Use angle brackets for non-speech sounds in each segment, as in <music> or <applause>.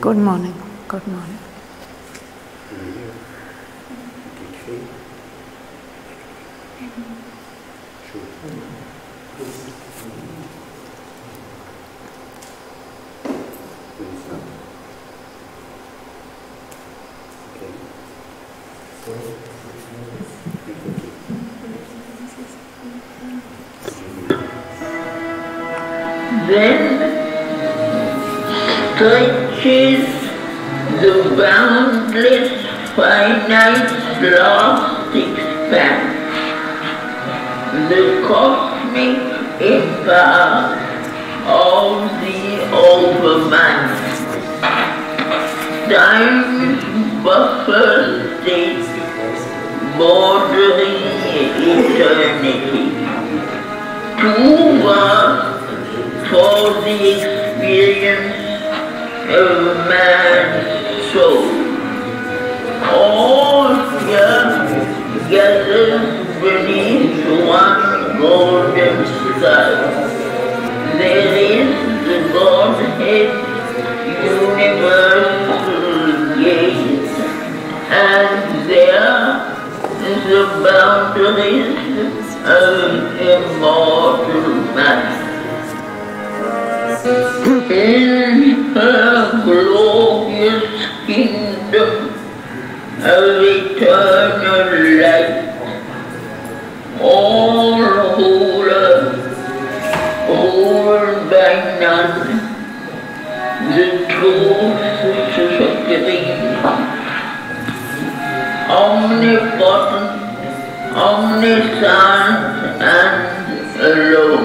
Good morning. Good morning. And here. Then stretches the boundless finite lost expanse, the cosmic empire of the overmind. Time's buffer state bordering eternity. Too vast for the experience of man's soul. All here gathered beneath one golden sky. There is the Godhead universal gate, and there is the boundaries of immortal man. In her glorious kingdom of eternal all the omnipotent, omniscient, and alone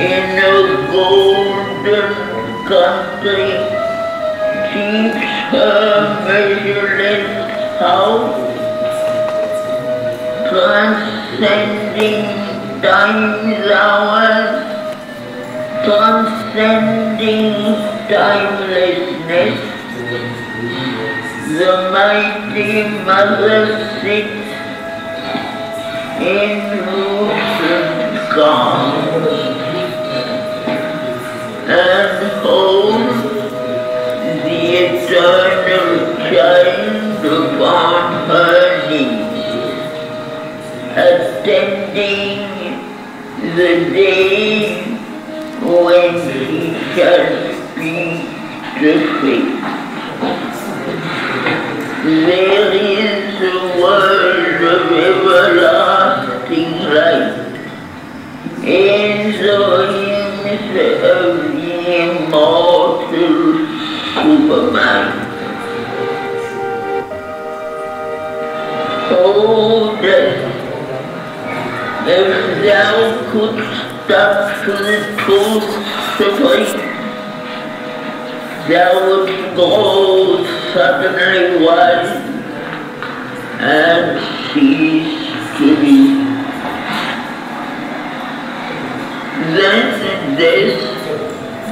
in a golden country keeps her measureless house, transcending time's hours, transcending timelessness. The mighty mother sits in lucid calm and hold the eternal child upon her knees, attending the day when he shall speak the faith. There is a world of everlasting light Superman. Oh, death, if thou couldst stop to the truth of life, thou wouldst grow suddenly wild and cease to be. Then this,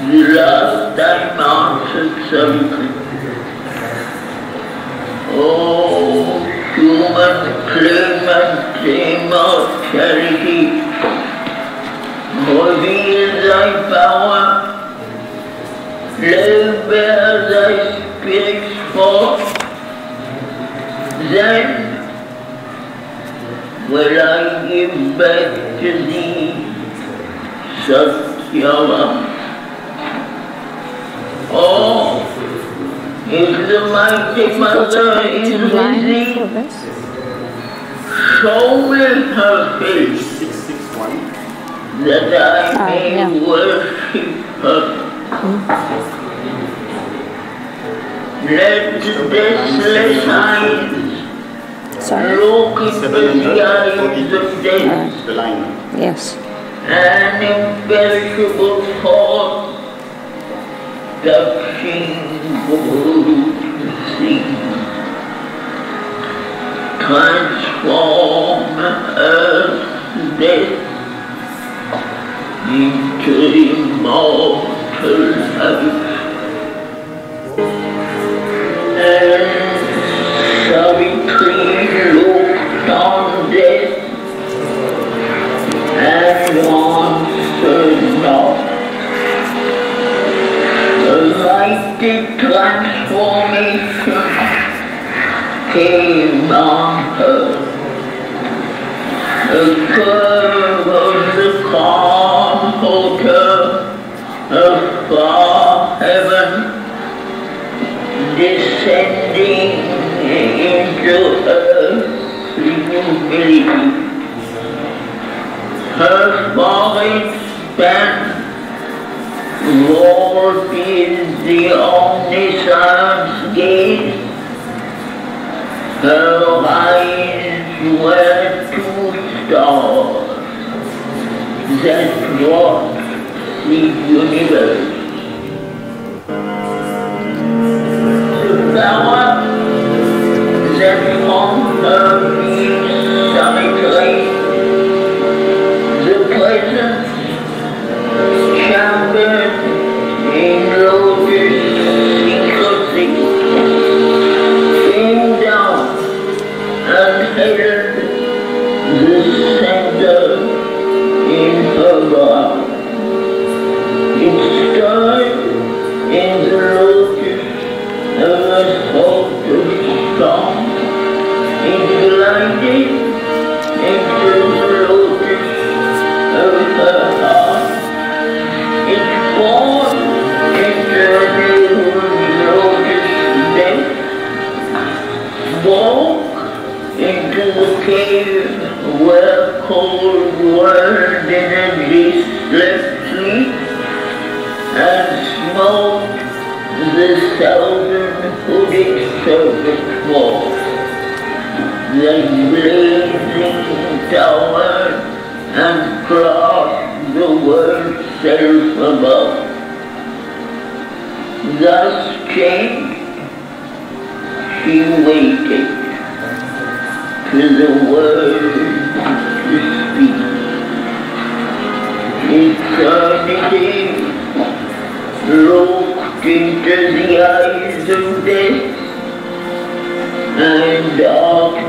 time answered something. Oh, human claimant, immortality, reveal thy power, lay bare thy spirit's force, then will I give back to thee Satyavan. Oh, is the mighty mother in line for thee? this. Show me her face 661. that I may yeah. worship her. Let the deathless eyes Sorry. look into the eyes of death. The. Yes. an imperishable thought touching gold sea. Transform death into life. And on death transformation came on her. The curve of the calm hotel of far heaven descending into earthly humility. Her forehead span rolled in the omniscience gaze. Her eyes were two stars that walked the universe. The power that on her being solitary, serpent wall. The blazing tower and cross the world self above. Thus changed, she waited to the word to speak. Eternity looked into the eyes of death,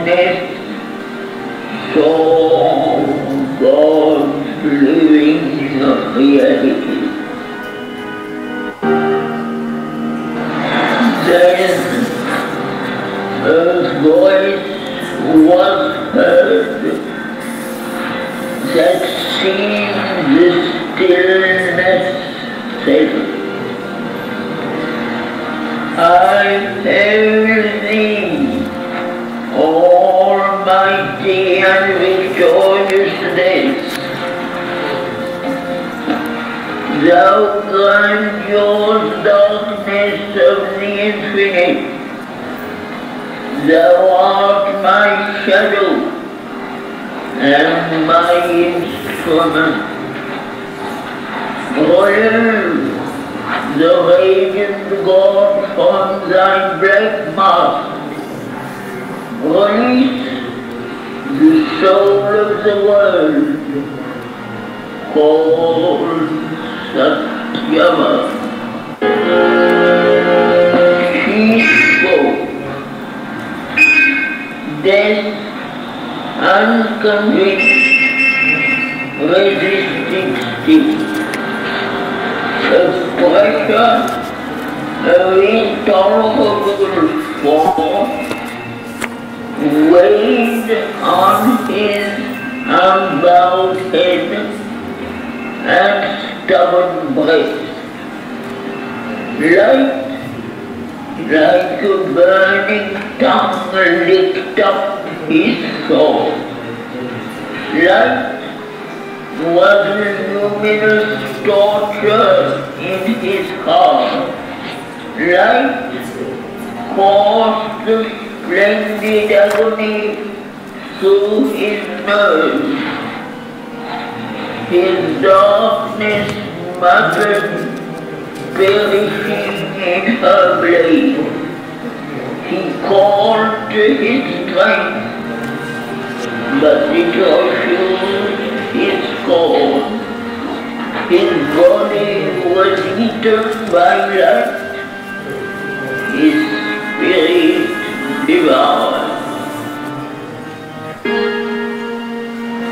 darkness saw God's living reality. Then a voice was heard that seemed the stillness said, I hail almighty and victorious days. Thou grandiose darkness of the infinite, thou art my shadow and my instrument. Royal, the radiant God from thy black mask, release the soul of the world, called Satyavan. She spoke, death unconvinced, resisting still. The pressure of intolerable force weighed on his unbowed head and stubborn breast. Light, like a burning tongue licked up his soul. Light was a luminous torture in his heart. Light caused the splendid agony through his nerves. His darkness muttered, perishing in her blade. He called to his strength, but it refused his call. His body was eaten by light, his spirit devoured.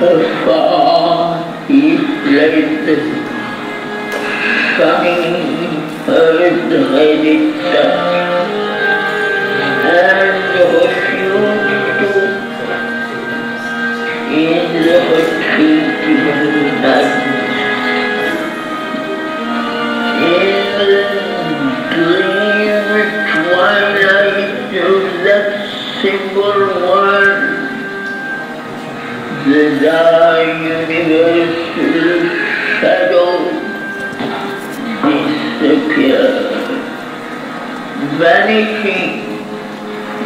Afar he played the funny hard-headed stuff and the dark universal shadow disappeared, vanishing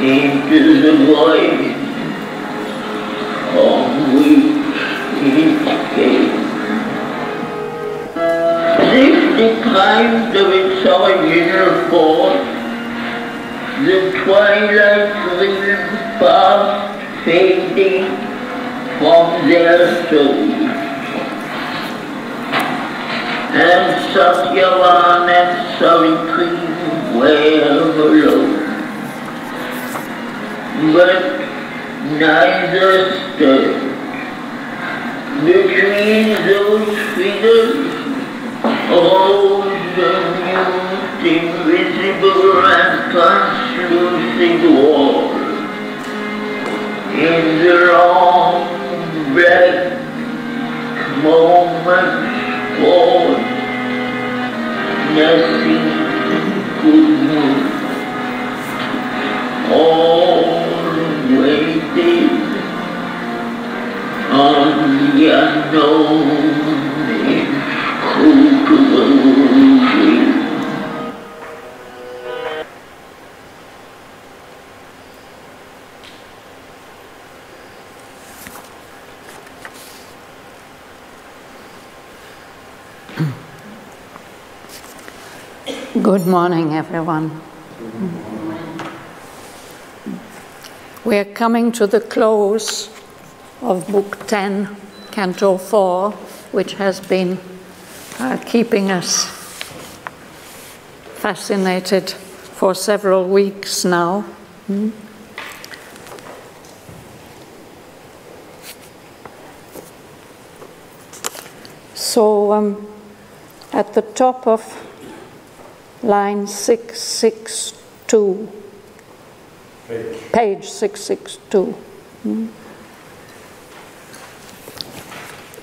into the void from which it came. This deprived of its original force, the twilight realm fast fading from their souls. And Satyavan and Savitri were alone. But neither stirred. Between those figures rose the mute, invisible and translucent wall. In the long red moment born messy good news all waiting on the unknown. In cool Good morning, everyone. We are coming to the close of Book 10, Canto 4, which has been uh, keeping us fascinated for several weeks now. Hmm? So, um, at the top of line 662, page 662. Hmm?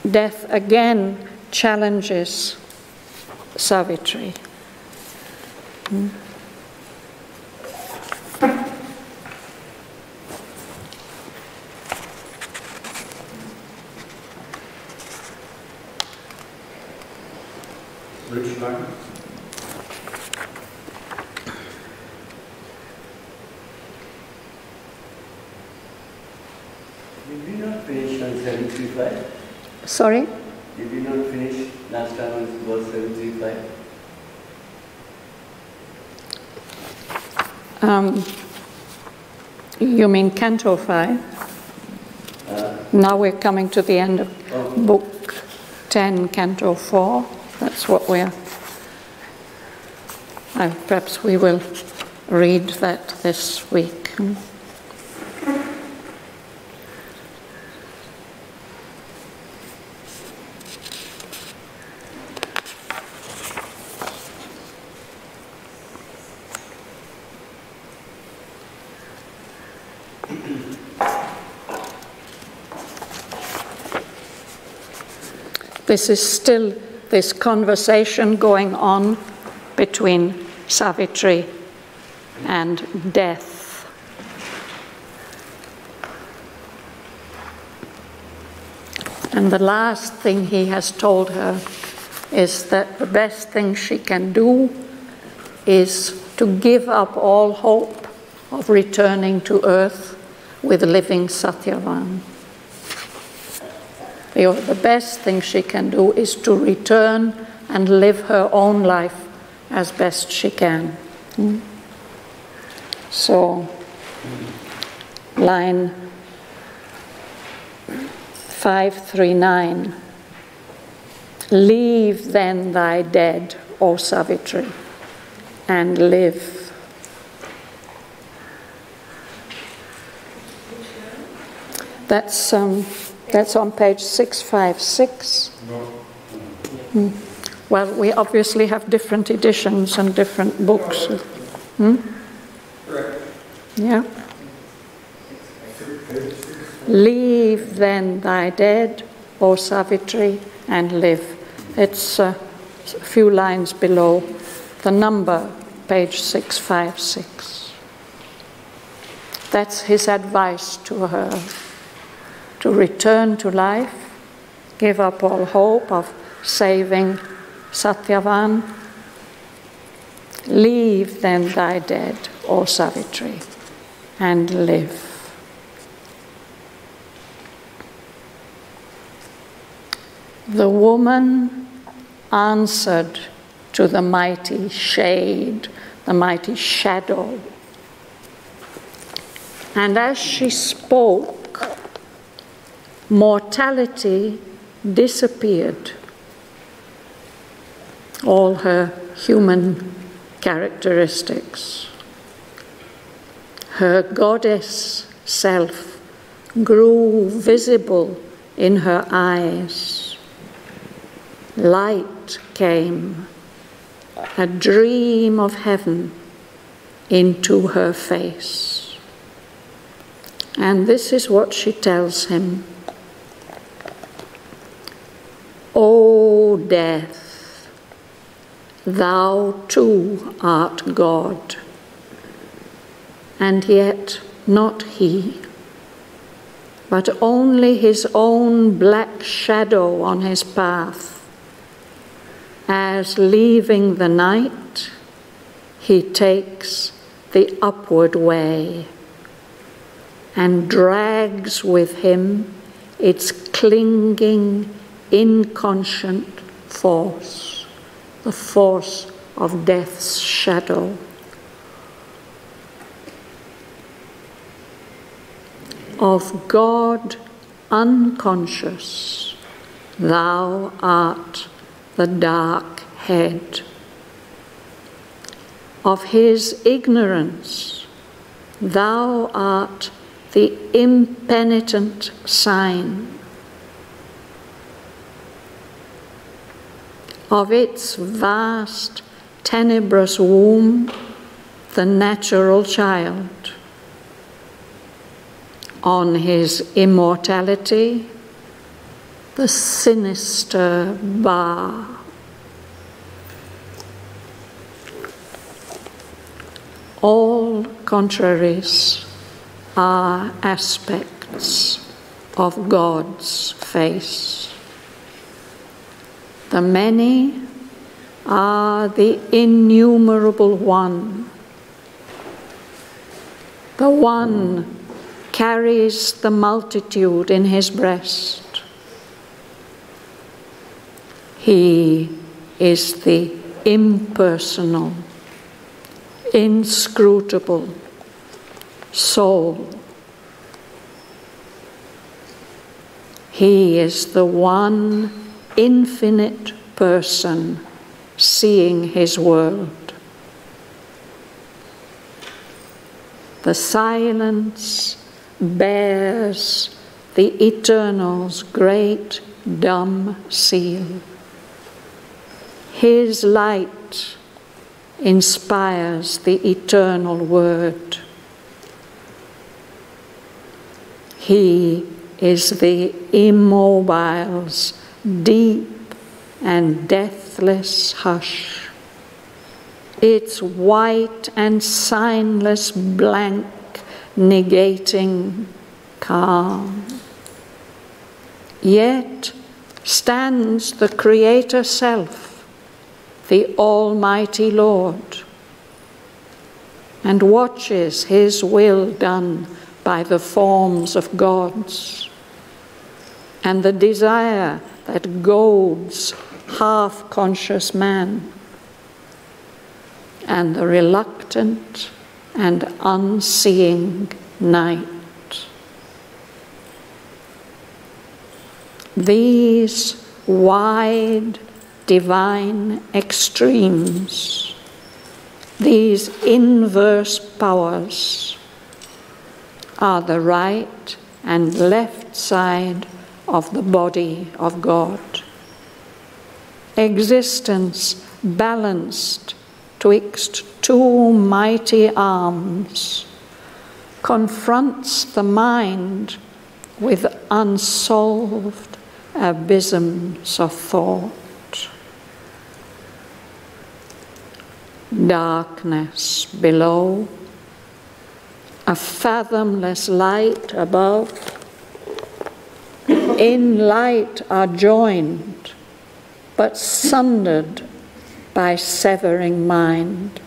Death again challenges Savitri. Hmm? Which? Did we not finish on 735? Sorry? Did we not finish last time on verse 735? Um, you mean Canto 5? Uh, Now we're coming to the end of oh, Book 10, Canto 4. That's what we're. Uh, perhaps we will read that this week. This is still this conversation going on between Savitri and death. And the last thing he has told her is that the best thing she can do is to give up all hope of returning to earth with living Satyavan. The, the best thing she can do is to return and live her own life as best she can. Hmm? So, line 539 Leave then thy dead, O Savitri, and live. That's um, That's on page 656. Hmm. Well, we obviously have different editions and different books. Hmm? Yeah. Leave then thy dead, O Savitri, and live. It's uh, a few lines below the number, page 656. That's his advice to her to return to life, give up all hope of saving Satyavan. Leave then thy dead, O Savitri, and live. The woman answered to the mighty shade, the mighty shadow. And as she spoke, mortality disappeared. All her human characteristics. Her goddess self grew visible in her eyes light came, a dream of heaven into her face. And this is what she tells him O death, thou too art God, and yet not he, but only his own black shadow on his path. As leaving the night, he takes the upward way and drags with him its clinging, inconscient force, the force of death's shadow. Of God unconscious, thou art the dark head. Of his ignorance, thou art the impenitent sign. Of its vast, tenebrous womb, the natural child. On his immortality, the sinister bar. All contraries are aspects of God's face. The many are the innumerable one. The one carries the multitude in his breast. He is the impersonal, inscrutable soul. He is the one infinite person seeing his world. The silence bears the eternal's great dumb seal. His light inspires the eternal word. He is the immobile's deep and deathless hush. Its white and signless blank negating calm. Yet stands the Creator Self the Almighty Lord and watches His will done by the forms of gods and the desire that goads half conscious man and the reluctant and unseeing night. These wide divine extremes, these inverse powers, are the right and left side of the body of God. Existence balanced twixt two mighty arms confronts the mind with unsolved abysms of thought. Darkness below, a fathomless light above. In light are joined, but sundered by severing mind,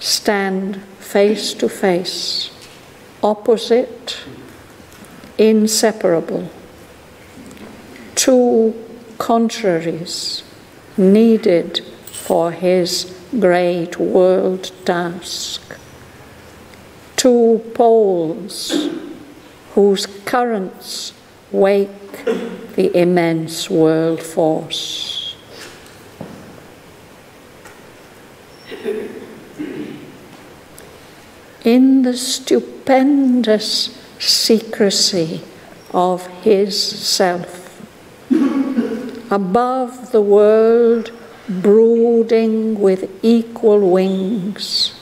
stand face to face, opposite, inseparable. Two contraries needed for his great world task. Two poles whose currents wake the immense world force. In the stupendous secrecy of his self, above the world brooding with equal wings,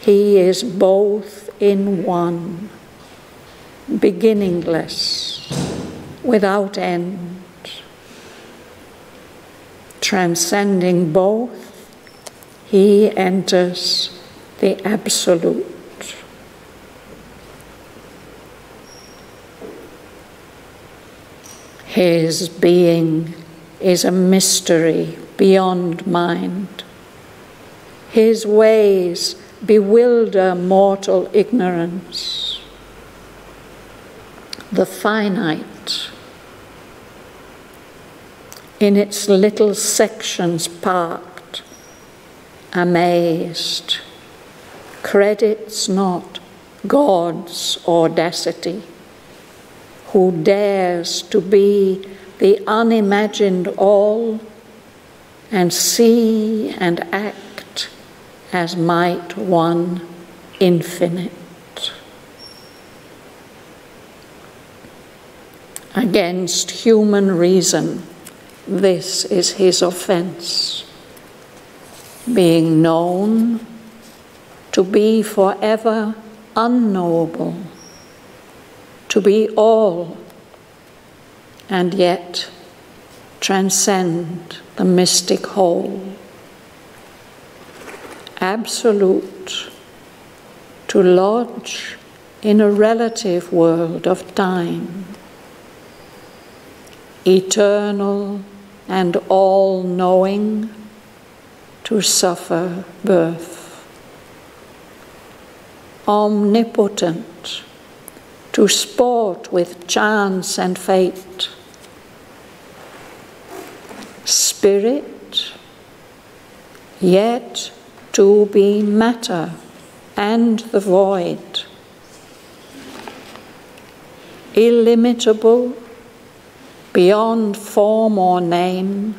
he is both in one, beginningless, without end. Transcending both, he enters the Absolute. His being is a mystery beyond mind. His ways bewilder mortal ignorance. The finite, in its little sections parked, amazed, credits not God's audacity, who dares to be the unimagined all and see and act as might one infinite. Against human reason, this is his offense. Being known to be forever unknowable, to be all, and yet transcend the mystic whole. Absolute, to lodge in a relative world of time. Eternal and all knowing, to suffer birth. Omnipotent, to sport with chance and fate spirit, yet to be matter and the void, illimitable, beyond form or name,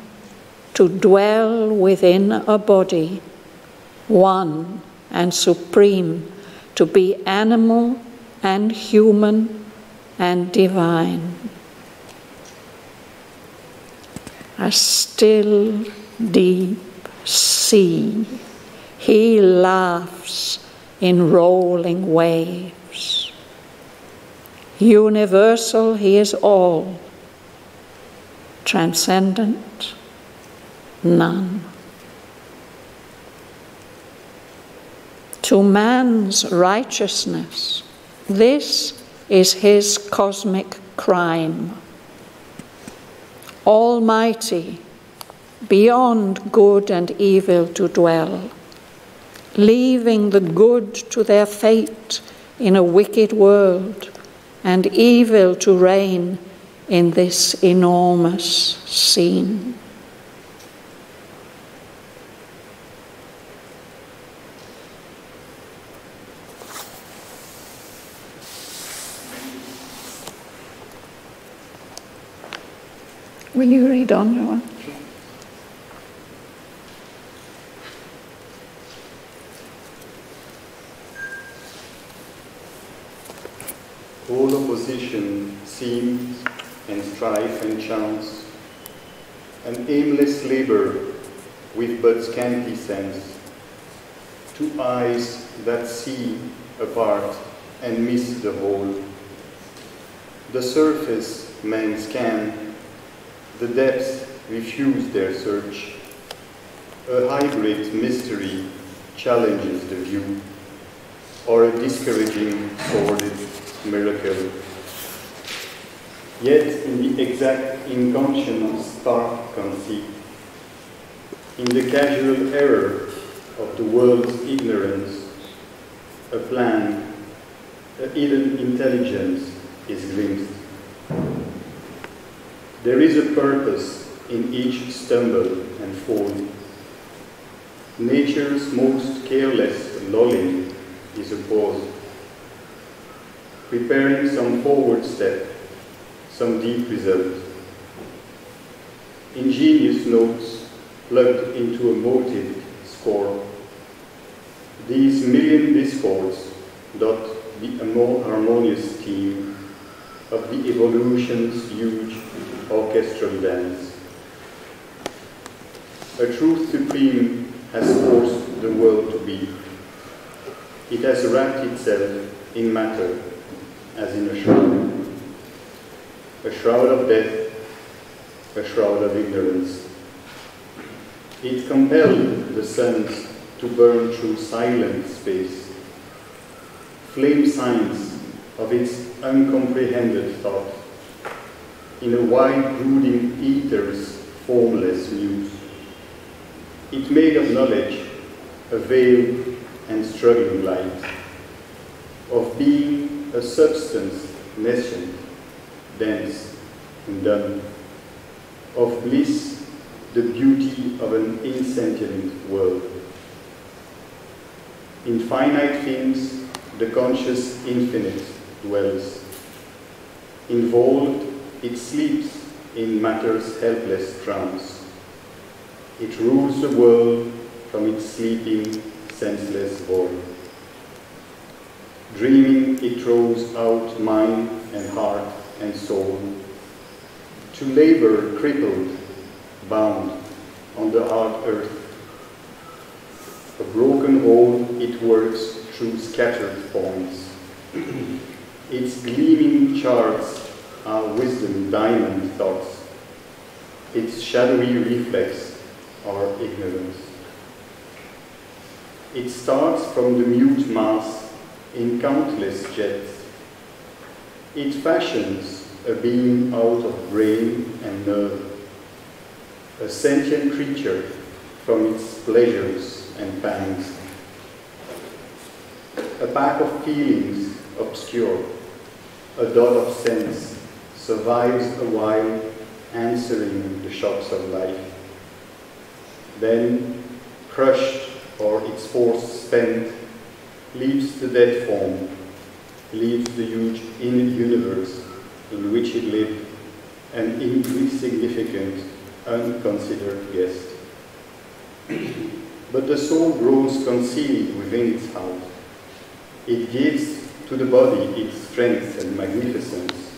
to dwell within a body, one and supreme, to be animal and human and divine. a still, deep sea. He laughs in rolling waves. Universal, He is all. Transcendent, none. To man's righteousness, this is his cosmic crime almighty, beyond good and evil to dwell, leaving the good to their fate in a wicked world, and evil to reign in this enormous scene. Will you read on, Johan? All opposition seems and strife and chance, an aimless labor with but scanty sense, two eyes that see apart and miss the whole. The surface men scan, the depths refuse their search. A hybrid mystery challenges the view, or a discouraging, sordid miracle. Yet in the exact inconction of stark conceit, in the casual error of the world's ignorance, a plan, a hidden intelligence is glimpsed. There is a purpose in each stumble and fall. Nature's most careless lolling is a pause, preparing some forward step, some deep result. Ingenious notes plugged into a motive score. These million discords dot the more harmonious theme of the evolution's huge orchestral dance. A truth supreme has forced the world to be. It has wrapped itself in matter as in a shroud. A shroud of death, a shroud of ignorance. It compelled the suns to burn through silent space, flame signs of its uncomprehended thought, in a wide brooding ether's formless muse. It made of knowledge a veiled and struggling light, of being a substance nascent, dense, and done, of bliss the beauty of an insentient world. In finite things, the conscious infinite dwells. Involved, it sleeps in matter's helpless trance. It rules the world from its sleeping, senseless void. Dreaming, it throws out mind and heart and soul. To labor crippled, bound on the hard earth. A broken hole it works through scattered points. <clears throat> its gleaming charts are wisdom diamond thoughts. Its shadowy reflex are ignorance. It starts from the mute mass in countless jets. It fashions a being out of brain and nerve, a sentient creature from its pleasures and pangs. A pack of feelings obscure, a dot of sense survives a while answering the shocks of life. Then, crushed or its force spent, leaves the dead form, leaves the universe in which it lived, an insignificant, unconsidered guest. but the soul grows concealed within its heart. It gives to the body its strength and magnificence.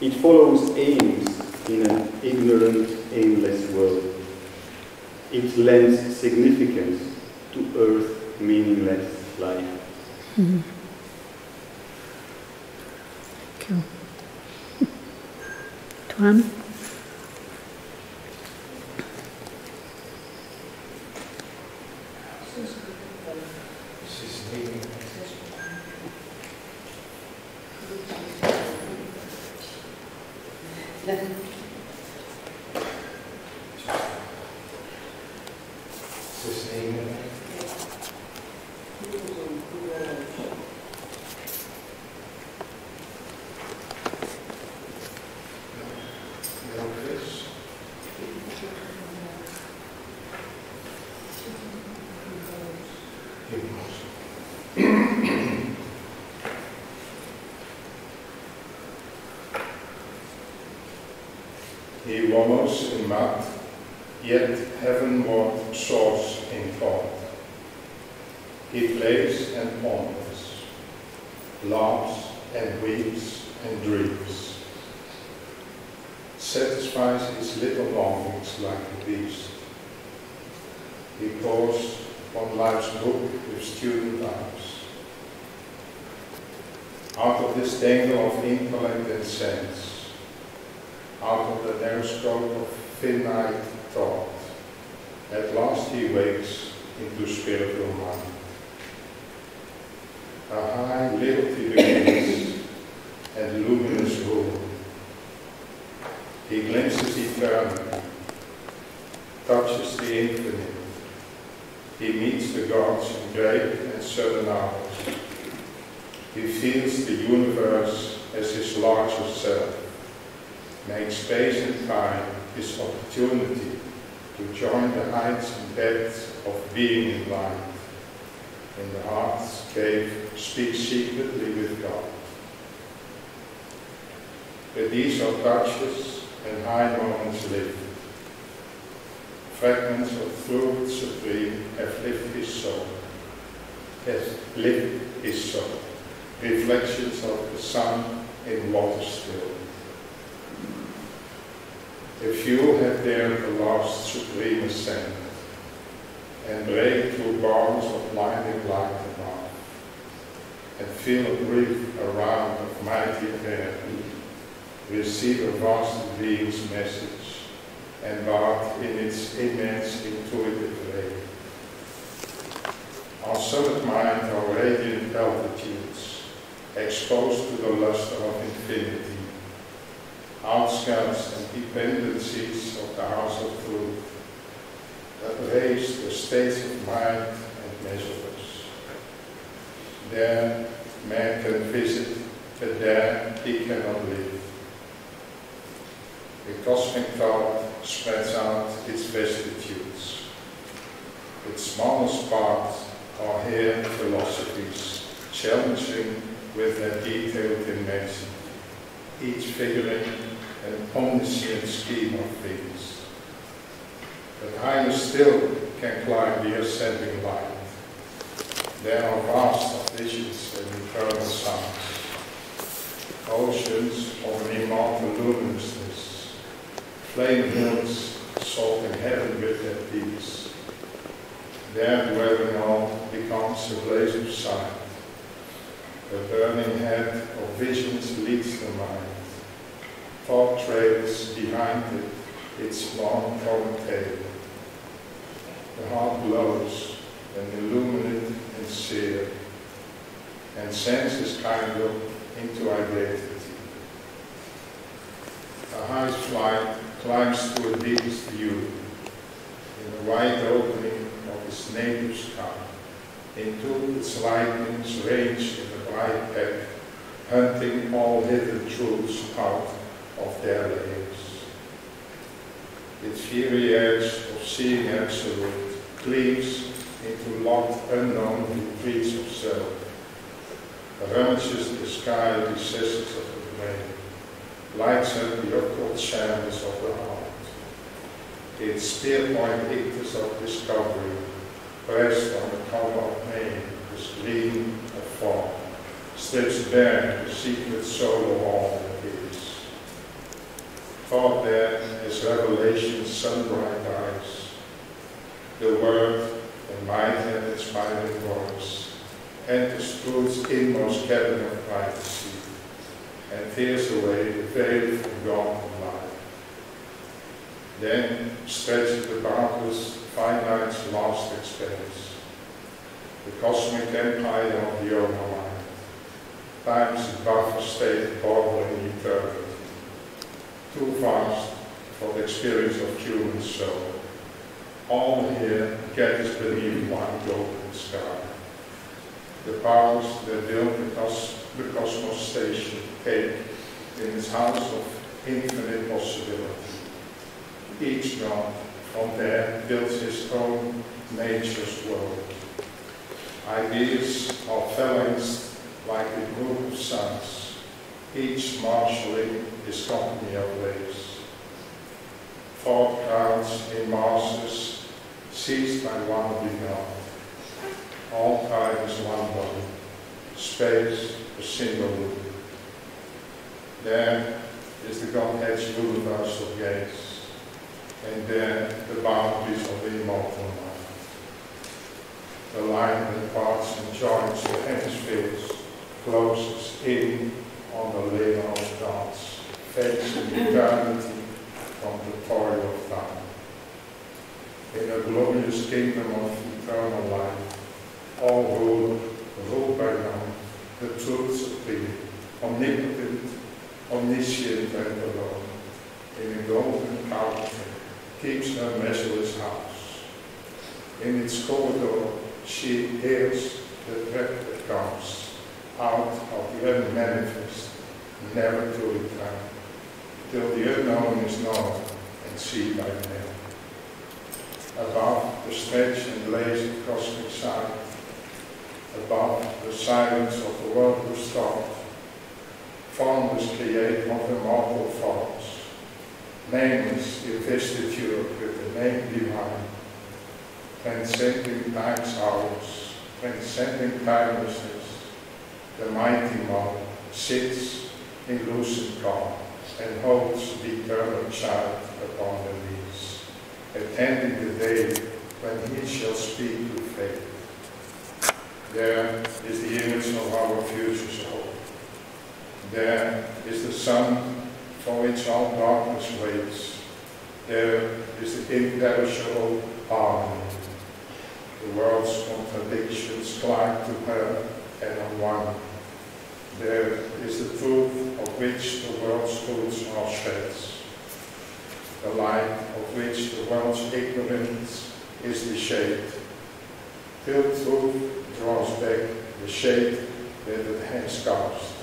It follows aims in an ignorant, aimless world. It lends significance to earth's meaningless life. Mm-hmm. Thank you. Tuan? And feel a brief around of mighty air receive a vast being's message and bathe in its immense intuitive ray. Our summit mind are radiant altitudes, exposed to the luster of infinity, outskirts and dependencies of the house of truth, that raise the states of mind and measurables. There man can visit, but there he cannot live. The cosmic thought spreads out its vastitudes. Its smallest parts are here philosophies, challenging with their detailed immensity, each figuring an omniscient scheme of things. But higher still can climb the ascending light. There are vast visions and eternal sounds, oceans of an immortal luminousness, flame hills salt in heaven with their peaks. There dwelling all becomes a blaze of sight. A burning head of visions leads the mind. Thought trails behind it its long torn tail. The heart glows and illuminate and sear, and senses kind of into identity. A high flight climbs to a deepest view, in the wide opening of its native sky, into its lightnings range in the bright pack, hunting all hidden truths out of their layers. Its fiery edge of seeing absolute cleaves into locked unknown retreats of self, rummages the sky recesses of the brain, lights up the occult channels of the heart. Its spearpoint ictus of discovery, pressed on the cover of pain, is gleam of form, strips bare the secret soul of all that is. Thought there as revelation's sunbright eyes, the word, the might and its smiling voice, enters truth's inmost cabin of privacy, and tears away the veil from and life. Then stretches the boundless finite's last expanse, the cosmic empire of the Overmind, time's buffer state bordering eternity, too vast for the experience of human soul. All here gathers beneath one golden sky. The powers that built the, the cosmos station cake in its house of infinite possibility. Each God from there builds his own nature's world. Ideas are phalanxed like a group of suns, each marshalling his company of waves. Thought crowds in masses, seized by one begun. All time is one body, space a single loop. There, is the Godhead's universal gaze, and there the boundaries of the immortal mind. The line that parts and joins the hemispheres closes in on the layer of God's facing eternity from the toil of time. In a glorious kingdom of eternal life, all rule, rule by now, the truth supreme, omnipotent, omniscient and alone, in a golden couch, keeps her measureless house. In its corridor, she hears the breath that comes out of the unmanifest, never to return, till the unknown is known and seen by men. Above the stretch and of cosmic sight, above the silence of the world whose thought, formless create of immortal forms, nameless investiture with the name divine, transcending time's hours, transcending timelessness, the mighty one sits in lucid calm and holds the eternal child upon the knees, attending the day when he shall speak to faith. There is the image of our future soul. There is the sun for which all darkness waits. There is the imperishable harmony. The world's contradictions climb to her and are one. There is the truth of which the world's truths are sheds. The light of which the world's ignorance is the shade. Till truth draws back the shade that it has cast.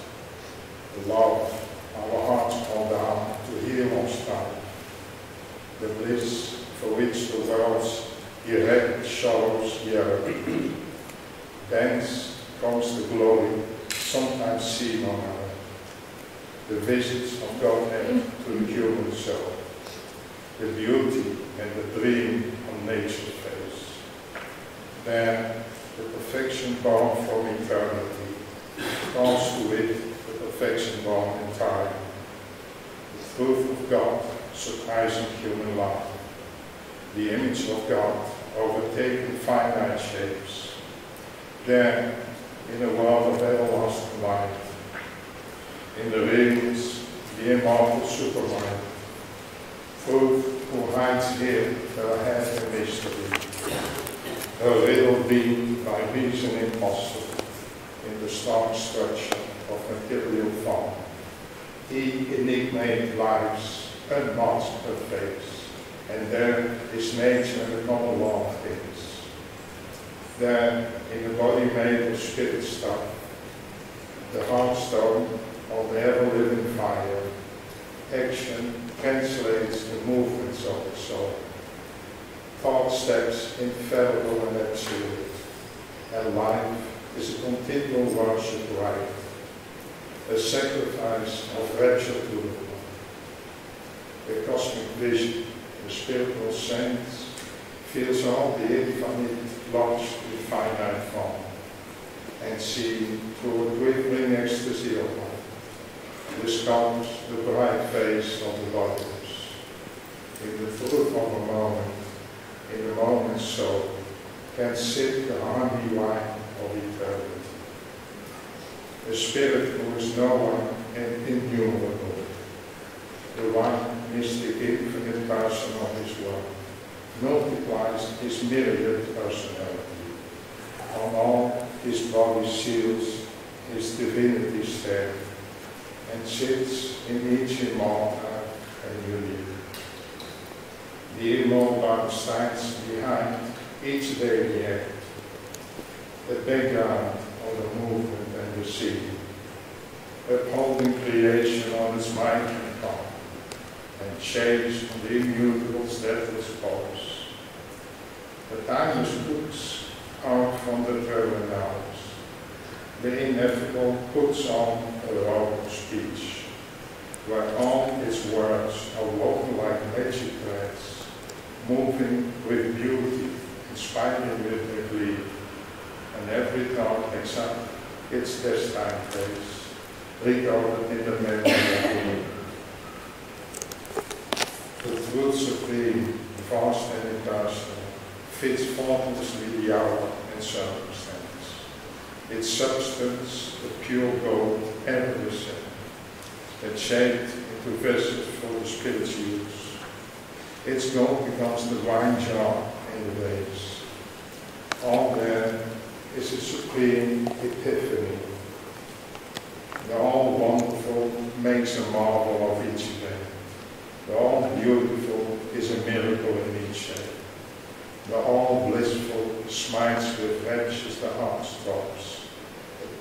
The love our hearts call down to heal our strife. The bliss for which the world's erect sorrows yearn. Thence comes the glory sometimes seen on earth. The visits of Godhead to the human soul. The beauty and the dream on nature's face. Then the perfection born from eternity calls to it the perfection born in time. The truth of God surprising human life. The image of God overtaking finite shapes. Then, in a world of everlasting light, in the rings, the immortal supermind, who hides here her head in mystery, her riddle being by reason impossible in the stark structure of material form. He enigmated life's unmasked her face, and there is nature and the common law of things. There, in the body made of spirit stuff, the heartstone of the ever-living fire, action translates the movements of the soul. Thought steps infallible and absolute, and life is a continual worship right, a sacrifice of rapture to the. The cosmic vision, the spiritual sense, feels all the infinite lodged in finite form, and see through a quivering ecstasy of life, discovers the bright face of the bodies. In the truth of a moment, in the moment's soul, can sit the harmony wine of eternity. The Spirit who is no one and innumerable, the one mystic infinite person of his love, multiplies his myriad personality. On all his body seals his divinity stamp, and sits in each immortal and unique. The immortal stands behind each daily act, the background of the movement and the scene, upholding creation on its mighty calm, and change from the immutable deathless pose. The timeless books out from the turbulent hours. The ineffable puts on a robe speech, where all its words are woven like magic threads, moving with beauty, inspiring with their and every thought except its destined place, recorded in the memory of the moon. The truth supreme, vast and impersonal, fits faultlessly the hour and circumstance. Its substance, the pure gold, same, that shaped into vessels for the Spirit's use. Its gold becomes the wine jar in the vase. All there is a supreme epiphany. The all wonderful makes a marvel of each event. The all beautiful is a miracle in each shape. The all blissful smites with raptures the heart stops.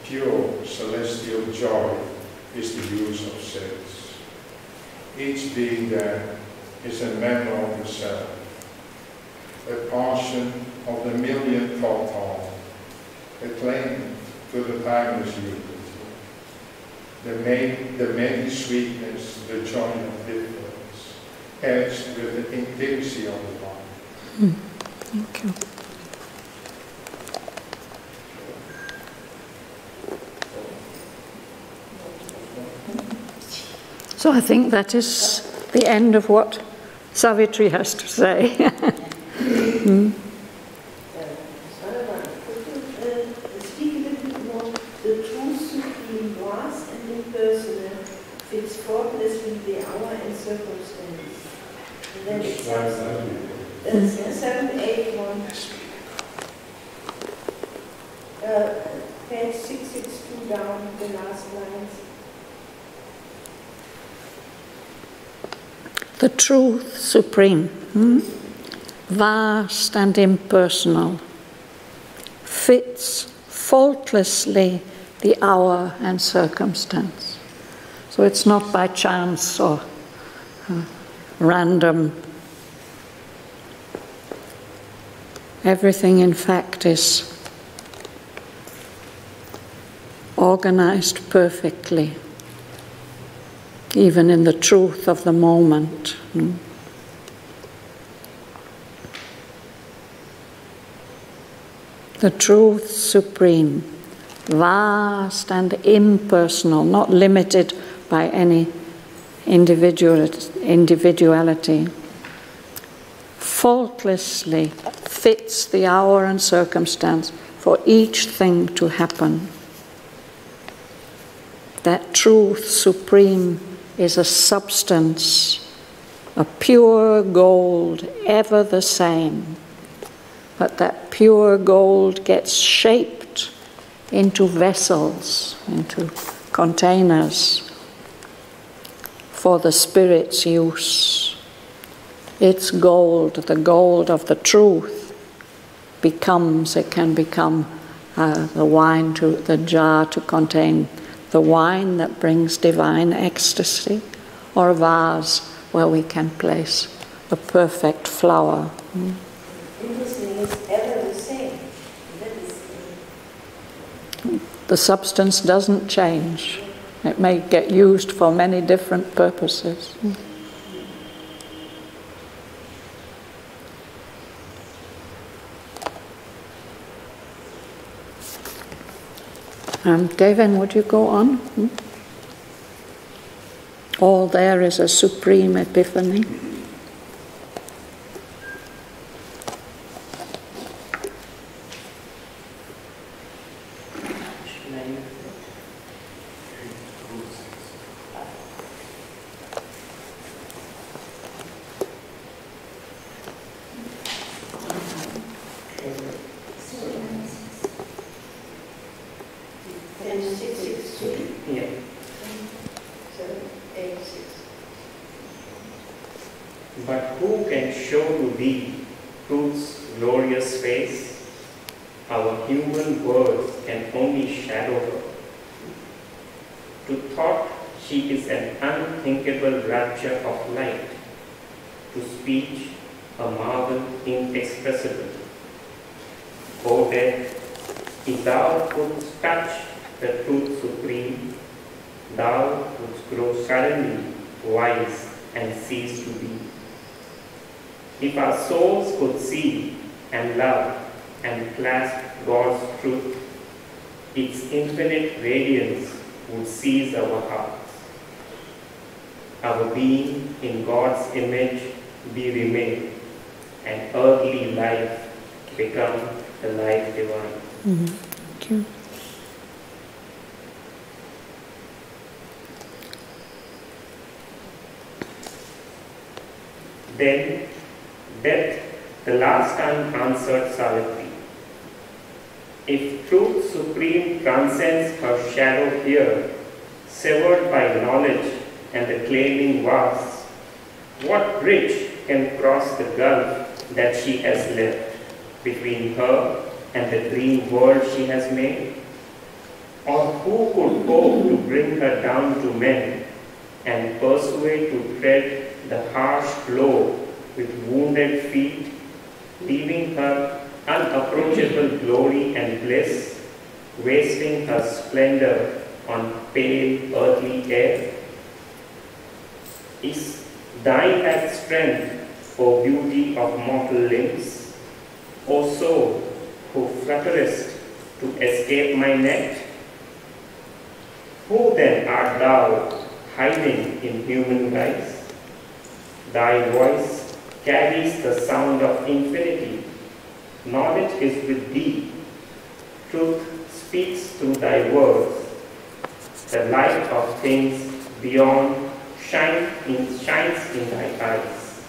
Pure celestial joy is the use of sense. Each being there is a member of the self, a portion of the million photon, a claim to the timeless unity. The, main, the many sweetness, the joy of difference, edged with the intimacy of the one. Hmm. Thank you. So I think that is the end of what Savitri has to say. <laughs> Hmm. Saravanan, could you uh, speak a little bit more? The true supreme vast and impersonal fits faultlessly the hour and circumstance. And then it's uh, seven, eight, one. Uh, page six, six, two down, the last lines. The truth supreme, hmm? vast and impersonal, fits faultlessly the hour and circumstance. So it's not by chance or uh, random. Everything, in fact, is organized perfectly even in the truth of the moment. The truth supreme, vast and impersonal, not limited by any individuality, faultlessly fits the hour and circumstance for each thing to happen. That truth supreme is a substance, a pure gold, ever the same. But that pure gold gets shaped into vessels, into containers for the Spirit's use. Its gold, the gold of the truth, becomes, it can become uh, the wine to the jar to contain the wine that brings divine ecstasy, or a vase where we can place a perfect flower. Mm. The substance doesn't change. It may get used for many different purposes. Um, Devin, would you go on? Hmm? All there is a supreme epiphany. Page six, six, three, Yeah. seven, eight, six. But who can show to thee truth's glorious face? Our human words can only shadow her. To thought she is an unthinkable rapture of light, to speech a marvel inexpressible. O death, if thou couldst touch the truth supreme, thou wouldst grow suddenly wise and cease to be. If our souls could see and love and clasp God's truth, its infinite radiance would seize our hearts. Our being in God's image be remain, and earthly life become the life divine. Mm-hmm. Thank you. Then death, the last unanswered Savitri. If truth supreme transcends her shadow here, severed by knowledge and the claiming was, what bridge can cross the gulf that she has left between her and the dream world she has made? Or who could hope to bring her down to men and persuade to tread the harsh floor with wounded feet, leaving her unapproachable glory and bliss, wasting her splendor on pale earthly air? Is thy that strength, O beauty of mortal limbs, O soul who flutterest to escape my net? Who then art thou hiding in human guise? Thy voice carries the sound of infinity. Knowledge is with thee. Truth speaks through thy words. The light of things beyond shine in, shines in thy eyes.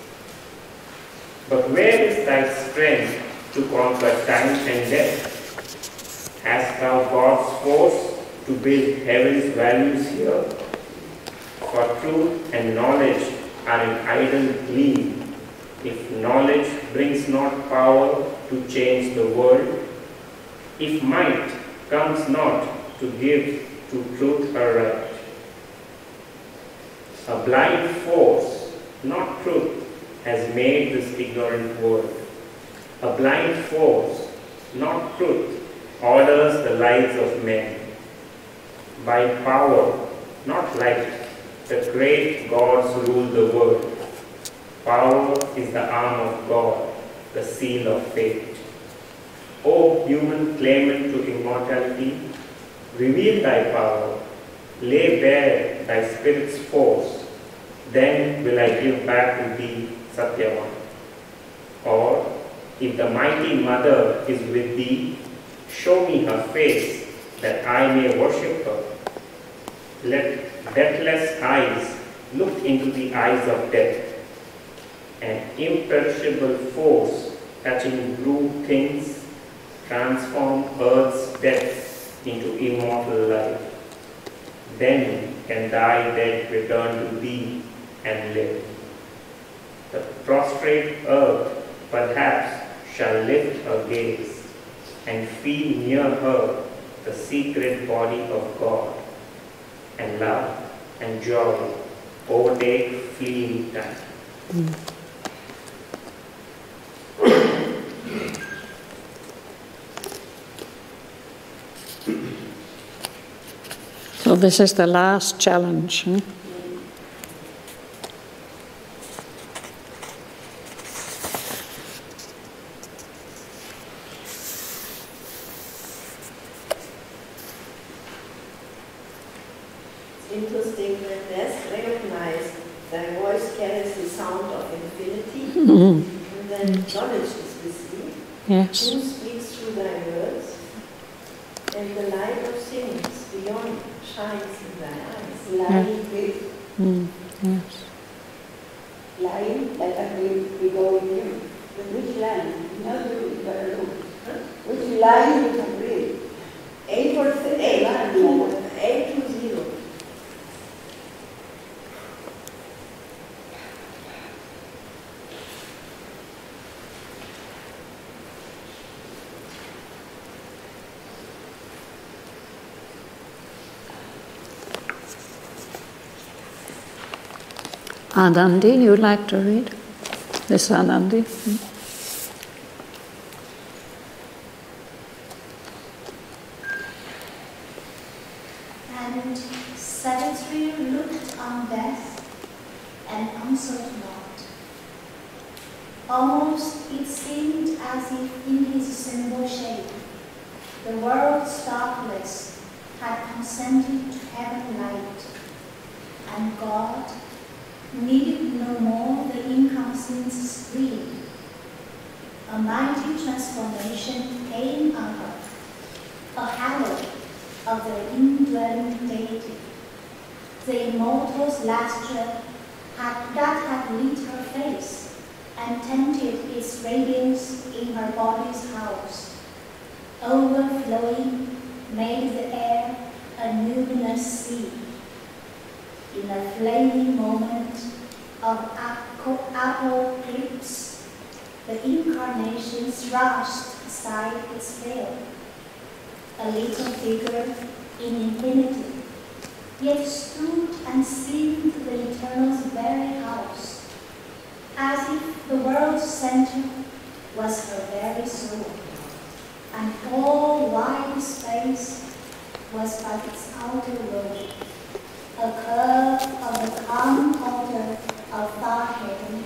But where is thy strength to conquer time and death? Hast thou God's force to build heaven's values here? For truth and knowledge are an idle gleam if knowledge brings not power to change the world, if might comes not to give to truth her right. A blind force, not truth, has made this ignorant world. A blind force, not truth, orders the lives of men. By power, not light, the great gods rule the world. Power is the arm of God, the seal of fate. O human claimant to immortality, reveal thy power, lay bare thy spirit's force, then will I give back to thee Satyavan. Or, if the mighty mother is with thee, show me her face, that I may worship her. Let deathless eyes look into the eyes of death, an imperishable force touching blue things transform earth's death into immortal life. Then can thy dead return to thee and live. The prostrate earth perhaps shall lift her gaze and feel near her the secret body of God, and love and joy overtake fleeting time. So this is the last challenge. huh? It's interesting when there's recognized thy voice carries the sound of infinity, Mhm. and then knowledge is with thee. Yes. Who speaks through thy words? And the light of things beyond shines in thy eyes. Lying with, Mm, Yes. lying like a we, we go in him. But which line? Not the Baraloom. Which line you can read? Eight or th- eight, Line. two, eight to zero. Anandi, you'd like to read? This Anandi? And Savitri looked on death and answered not. Almost it seemed as if in his symbol shape, the world's darkness had consented to heaven light, and God, needed no more the inconstant scream. A mighty transformation came on her, a halo of the indwelling deity. The immortal's lustre had, that had lit her face and tempted its radiance in her body's house, overflowing, made the air a luminous sea. In a flaming moment of apocalypse, the incarnation thrust aside its veil, a little figure in infinity, yet stood and seemed the Eternal's very house, as if the world's center was her very soul, and all wide space was but its outer road, a curve of the calm altar of far heaven,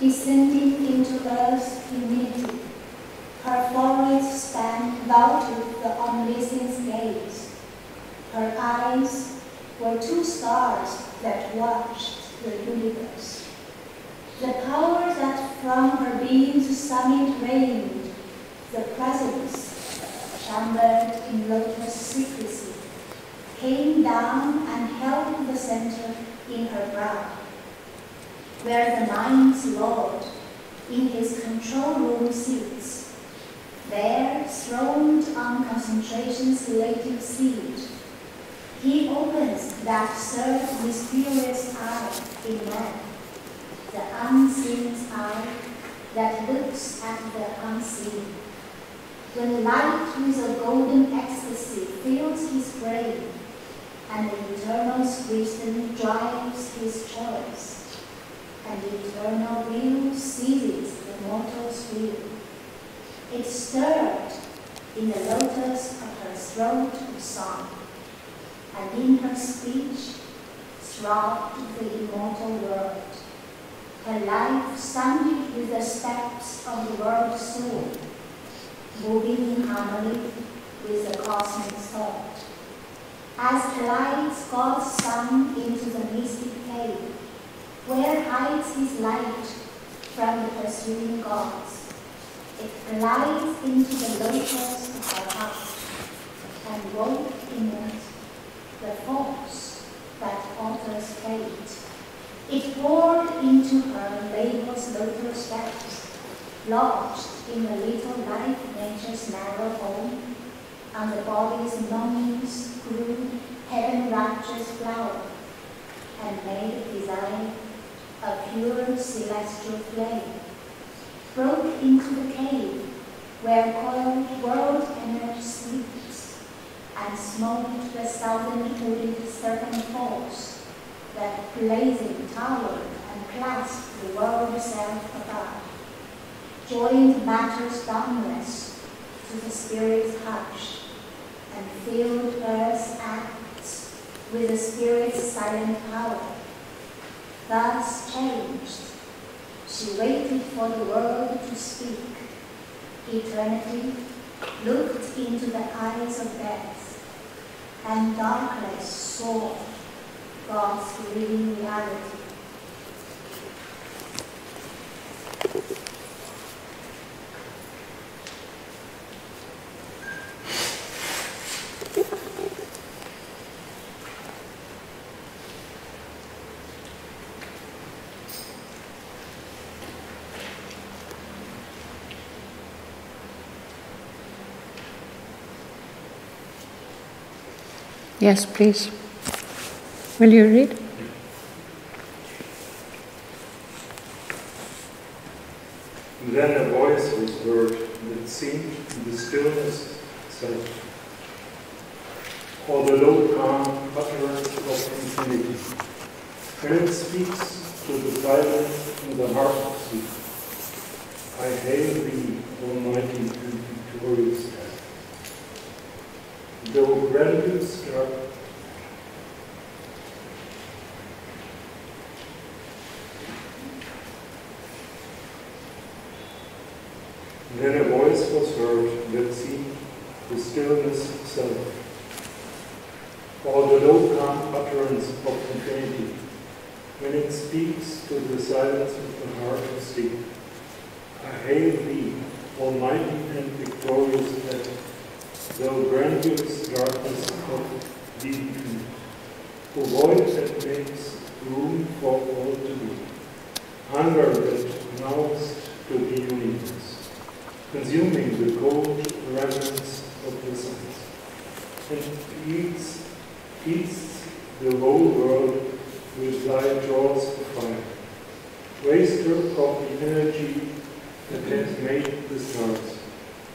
descending into earth's humility. Her forehead span vaulted the omniscient's gaze. Her eyes were two stars that watched the universe. The power that from her being's summit reigned, the presence chambered in lotus secrecy, came down and held the center in her brow, where the mind's lord in his control room sits, there throned on concentration's latent seed. He opens that third mysterious eye in man, the unseen's eye that looks at the unseen. When light with a golden ecstasy fills his brain, and the eternal's wisdom drives his choice, and the eternal will seizes the mortal's will. It stirred in the lotus of her throat of song, and in her speech throbbed the immortal world. Her life sounded with the steps of the world's soul moving in harmony with the cosmic thought. As glides God's Son into the mystic cave, where hides his light from the pursuing gods, it glides into the lotus of our heart and woke in it the force that alters fate. It poured into her label's lotus steps, lodged in a little life nature's narrow home, on the body's longings grew heaven rapture's flower, and made design a pure celestial flame, broke into the cave where coiled world energy sleeps, and smote the southern hooded serpent force that blazing towered and clasped the world self above. Joined matter's boundless to the spirit's hush, and filled earth's acts with the spirit's silent power. Thus changed, she waited for the world to speak. Eternity looked into the eyes of death, and darkness saw God's living reality. Yes, please. Will you read? Then a voice was heard that seemed in the stillness said, Or the low calm utterance of infinity. And it speaks to the silent in the heart of sea. I hail thee, Almighty and victorious God. Though grandeur struck Then a voice was heard that seemed the stillness itself, or the low calm utterance of infinity. When it speaks to the silence of the heart of sleep. I hail thee, almighty and victorious death, thou grandiose darkness of deep who voids and makes room for all to be. Hunger that knowest to be universe, consuming the cold remnants of the suns, and eats, eats the whole world with light jaws of fire. Waster of the energy that has made the stars,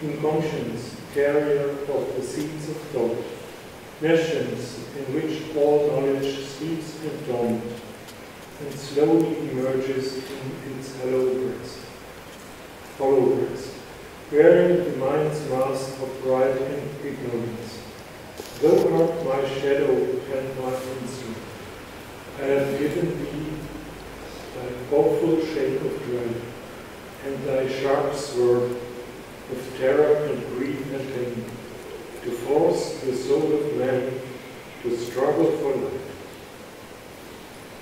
in conscience, carrier of the seeds of thought, nations in which all knowledge sleeps entombed, and slowly emerges in its hollow breast. Hollow breast, wearing the mind's mask of pride and ignorance. Thou art my shadow and my instrument. Have given thee thy awful shape of dread, and thy sharp sword of terror and grief and pain, to force the soul of man to struggle for life.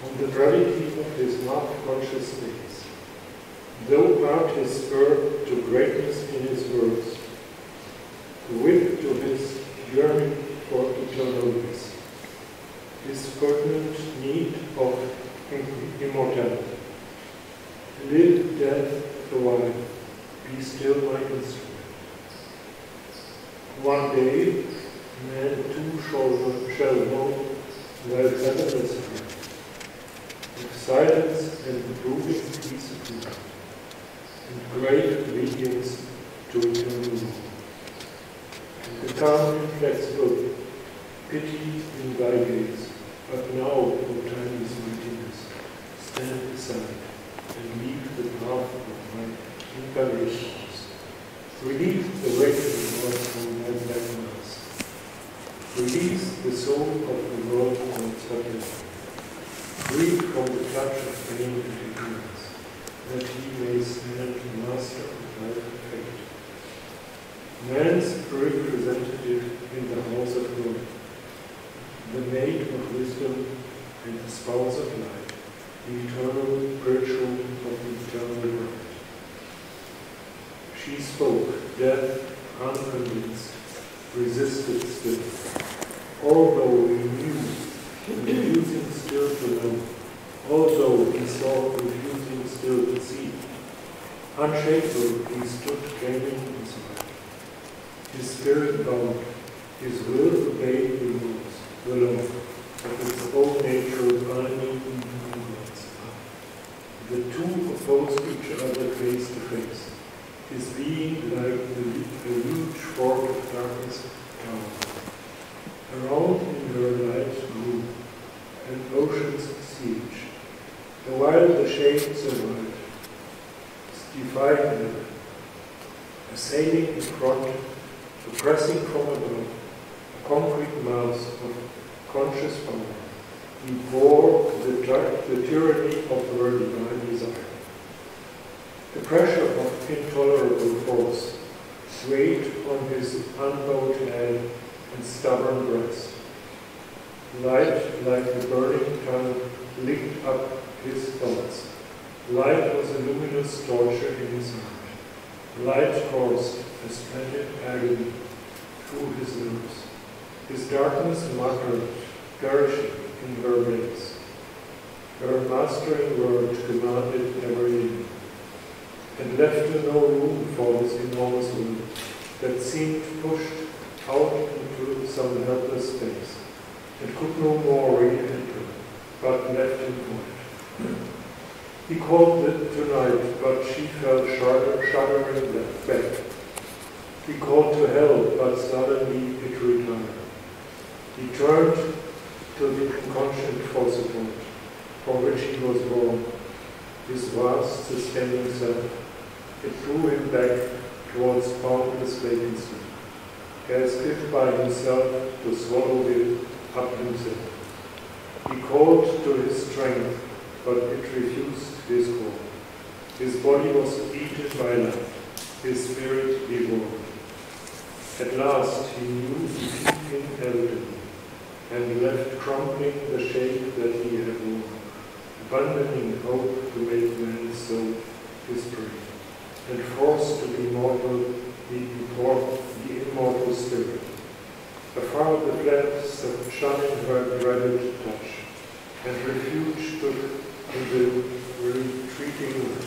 On the gravity of his not conscious days, thou art his spur to greatness in his words, the whip to his yearning for eternal bliss, his pertinent need of immortality. Live death the while, be still my instrument. One day, man too shall, shall know thy hand, with silence and brooding peace of mind, and great obedience to eternal law. And the calm inflexible pity in thy gaze, but now, O timeless mightiness, stand aside and leave the path of my incarnations. Relieve the wretched Lord from my black mass. Release the soul of the world from its. Breathe from the clutch of pain and ignorance, that he may stand master of life fate. Man's representative in the house of God, the maid of wisdom and the spouse of life, the eternal virtue of the eternal world. She spoke, death, unconvinced, resisted still. Although we knew, refusing still to know, although we saw, refusing still to see, unshakable he stood gazing his heart. His spirit bound, his will obeyed the the law, of his own nature influence. The two opposed each other face to face his being like a, huge fork of darkness tower. Around in her light grew an ocean's siege. And while the shades survived, defied them, assailing in front, oppressing from above, concrete mass of conscious power, he bore the, the tyranny of her divine desire. The pressure of intolerable force weighed on his unbowed head and stubborn breast. Light, like the burning tongue, licked up his thoughts. Light was a luminous torture in his heart. Light caused a splendid agony through his nerves. His darkness muttered, perishing in her veins. Her mastering word commanded every and left her no room for this enormous will that seemed pushed out into some helpless space and could no more re-enter, but left him quiet. He called it tonight, but she fell shudder, shuddering back. He called to hell, but suddenly it retired. He turned to the inconscient for support, from which he was born, his vast sustaining self. It drew him back towards boundless vacancy, as if by himself to swallow it up himself. He called to his strength, but it refused his call. His body was eaten by life, his spirit devoured. At last he knew defeat inevitably, and left crumbling the shape that he had worn, abandoning hope to make man so history, and forced to be mortal, the, immortal, the immortal spirit. Afar the that shone in her dreaded touch, and refuge took in the retreating.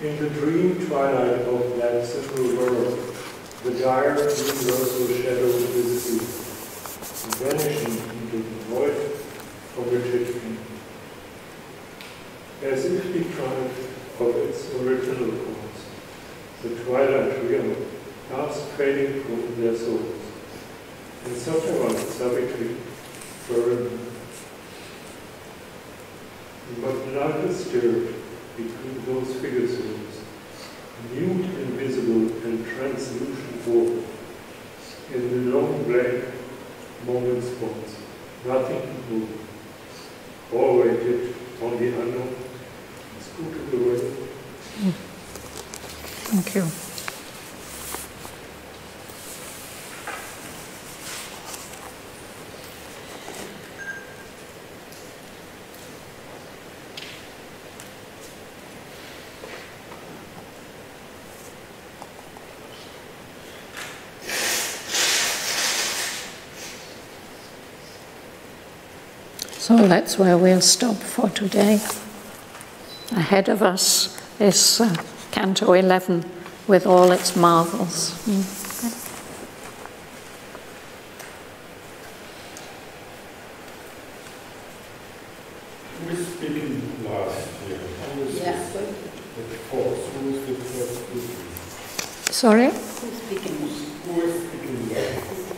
In the dream twilight of that simple world, the dire universal shadow disappeared, vanishing into the void from which it came. As if deprived of its original cause, the twilight realm passed fading from their souls. In such a one, Savitri burned. But light is stirred between those figures mute, invisible, and translucent form. In the long black moment spots, nothing moved. All waited on the unknown, scooted away. Thank you. So that's where we'll stop for today. Ahead of us is uh, Canto 11 with all its marvels. Mm. Who is speaking last here? Who is Yeah. the, the fourth? Who is the fourth speaking? Sorry? Who's speaking? Who is speaking last?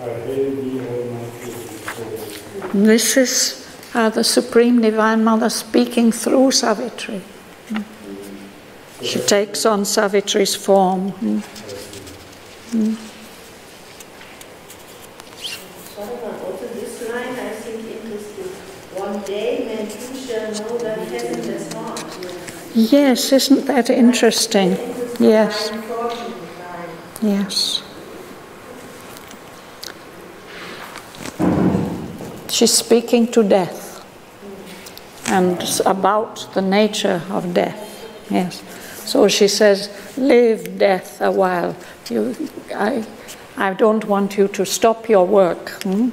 I hail thee, Almighty, soul. This is uh, the Supreme Divine Mother speaking through Savitri. Mm. She takes on Savitri's form. Mm. Mm. Yes, isn't that interesting? Yes, Line 14, line. yes. She's speaking to death and about the nature of death. Yes. So she says, Live death a while. You, I, I don't want you to stop your work. hmm?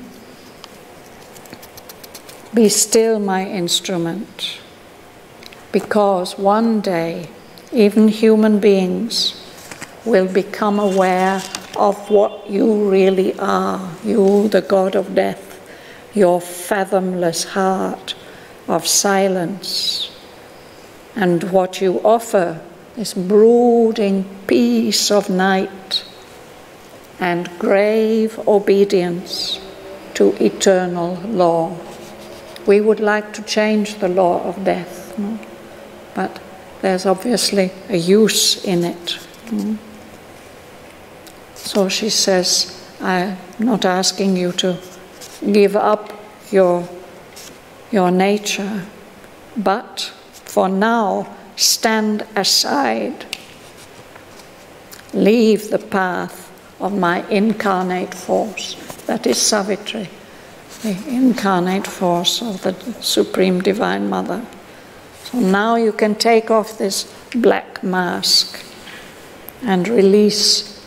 Be still, my instrument. Because one day, even human beings will become aware of what you really are, you, the God of death, your fathomless heart of silence. And what you offer is brooding peace of night and grave obedience to eternal law. We would like to change the law of death, no? but there's obviously a use in it. mm. So she says, I'm not asking you to give up your, your nature, but for now, stand aside. Leave the path of my incarnate force, that is Savitri, the incarnate force of the Supreme Divine Mother. So now you can take off this black mask and release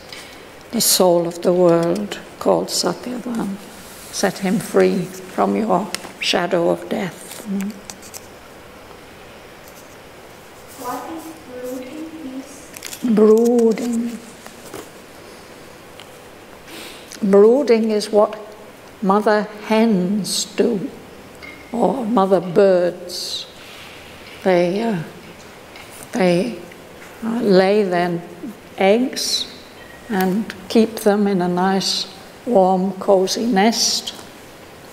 the soul of the world called Satyavan. Set him free from your shadow of death. Mm. What is brooding? Brooding. Brooding is what mother hens do, or mother birds. They, uh, they uh, lay their eggs and keep them in a nice, warm, cozy nest.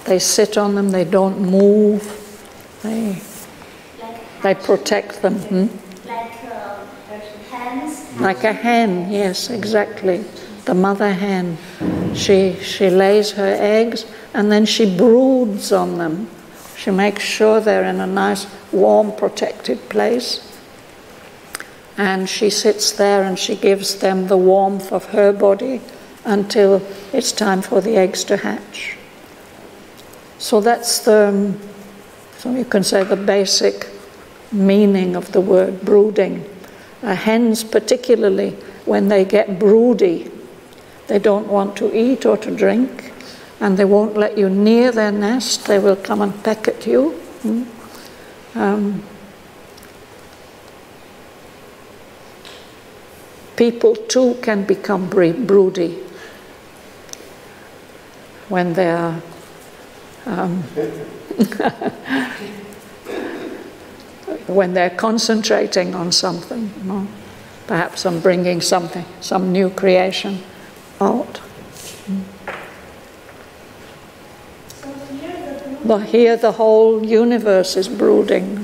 They sit on them, they don't move, they, Like they protect them. hmm? like uh, hands. Like a hen, yes, exactly. The mother hen. She, she lays her eggs and then she broods on them. She makes sure they're in a nice, warm, protected place. And she sits there and she gives them the warmth of her body until it's time for the eggs to hatch. So that's the, so you can say the basic meaning of the word brooding. Uh, hens, particularly when they get broody, they don't want to eat or to drink, and they won't let you near their nest. They will come and peck at you. Mm. Um, people too can become broody when they are um, <laughs> when they're concentrating on something, you know, perhaps on bringing something, some new creation out. But here the whole universe is brooding.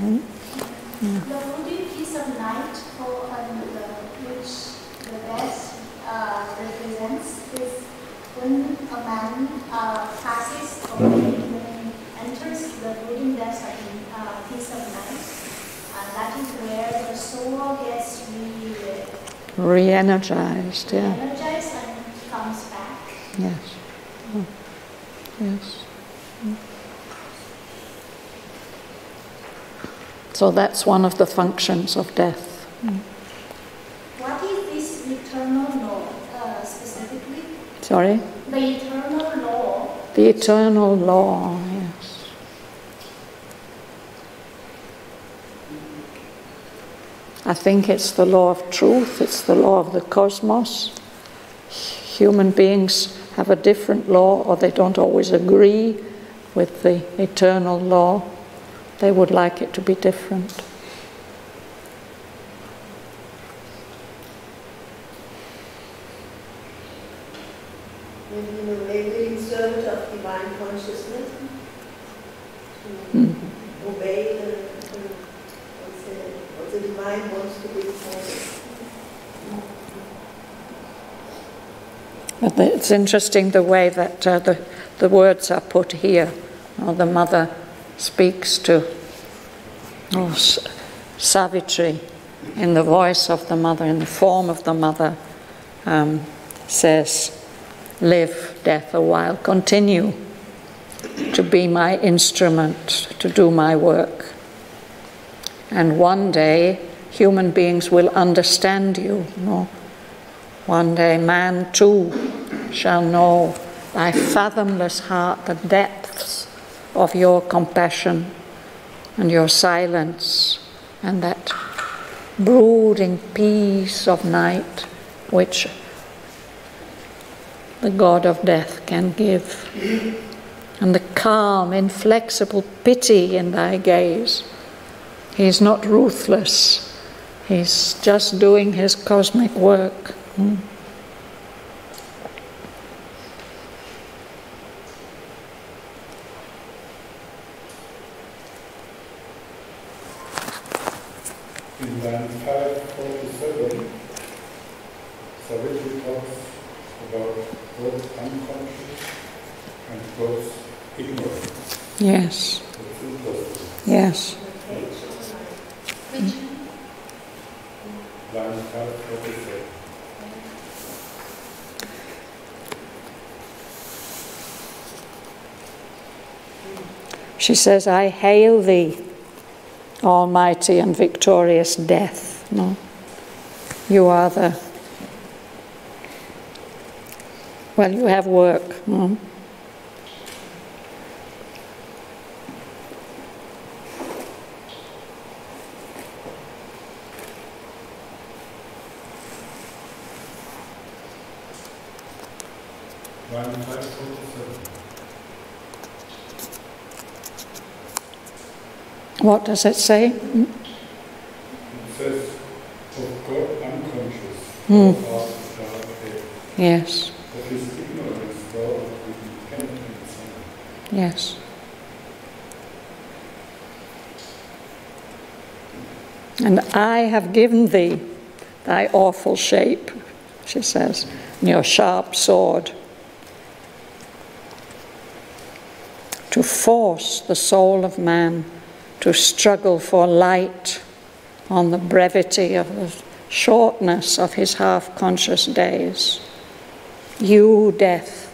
The brooding peace of night, for, um, the, which the best uh, represents, is when a man uh, passes or when he enters the brooding depths of the uh, peace of night. And that is where the soul gets re- Re-energized, yeah. energized and comes back. Yes. Oh. Yes. Mm. So that's one of the functions of death. Mm. What is this eternal law uh, specifically? Sorry? The eternal law The eternal law, yes. I think it's the law of truth, it's the law of the cosmos. Human beings have a different law, or they don't always agree with the eternal law. They would like it to be different. Maybe, you know, maybe in service of divine consciousness, to Mm. obey the, the, what's the, what the divine wants to be for. But it's interesting the way that uh, the, the words are put here. The mother speaks to oh, Savitri in the voice of the mother, in the form of the mother, um, says, Live, death, a while, continue to be my instrument, to do my work. And one day, human beings will understand you. you know. One day, man too shall know thy fathomless heart, the depths of your compassion and your silence, and that brooding peace of night which the God of death can give, and the calm, inflexible pity in thy gaze. He is not ruthless, he's just doing his cosmic work. Hmm. In line 547, Savitri talks about both unconscious and both ignorance. Yes, It's interesting. yes. Line 547. She says, I hail thee, almighty and victorious death. No? You are the. Well, you have work. No? Line 547. What does it say? It says, of God unconscious. Hmm. God asks God faith. Yes, Of his ignorance, God with yes. And I have given thee thy awful shape, she says, and your sharp sword, to force the soul of man to struggle for light on the brevity of the shortness of his half conscious days. You, death,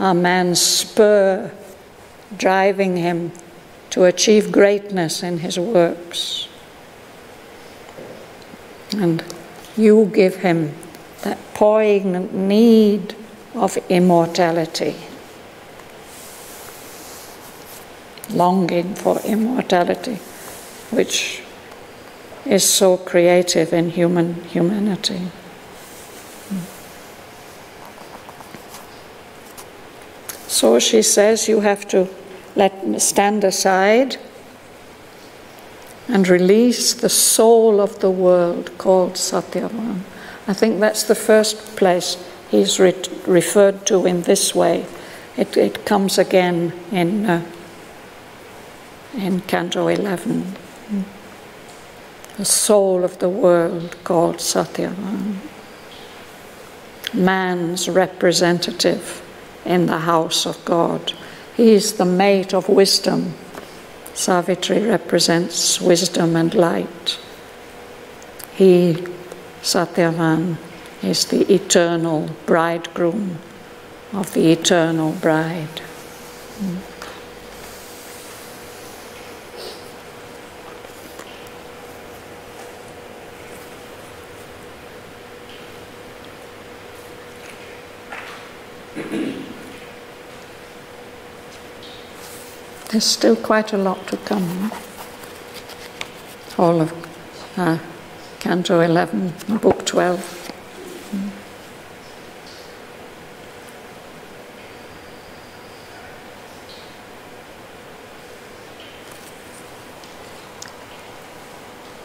are man's spur driving him to achieve greatness in his works. And you give him that poignant need of immortality, longing for immortality, which is so creative in human humanity. So she says you have to let stand aside and release the soul of the world called Satyavan. I think that's the first place he's re- referred to in this way. It, it comes again in, uh, in Canto 11. The soul of the world called Satyavan. Man's representative in the house of God. He is the mate of wisdom. Savitri represents wisdom and light. He, Satyavan, is the eternal bridegroom of the eternal bride. There's still quite a lot to come. All of uh, Canto 11, Book 12.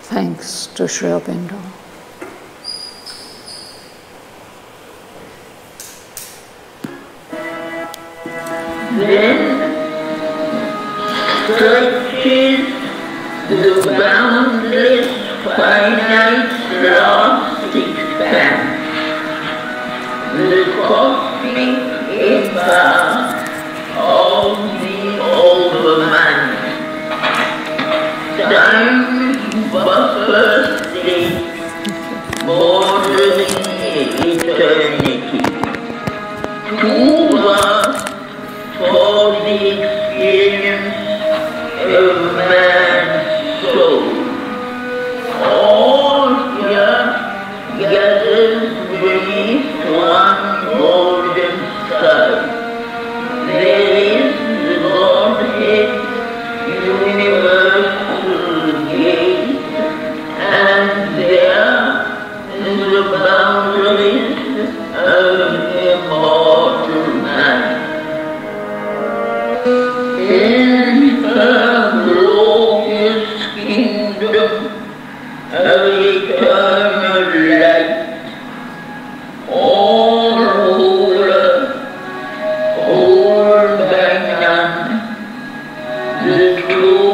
Thanks to Sri Aurobindo. Then stretches the boundless finite lost expanse. The cosmic empire of the Overmind. Time buffer state bordering eternity. Too the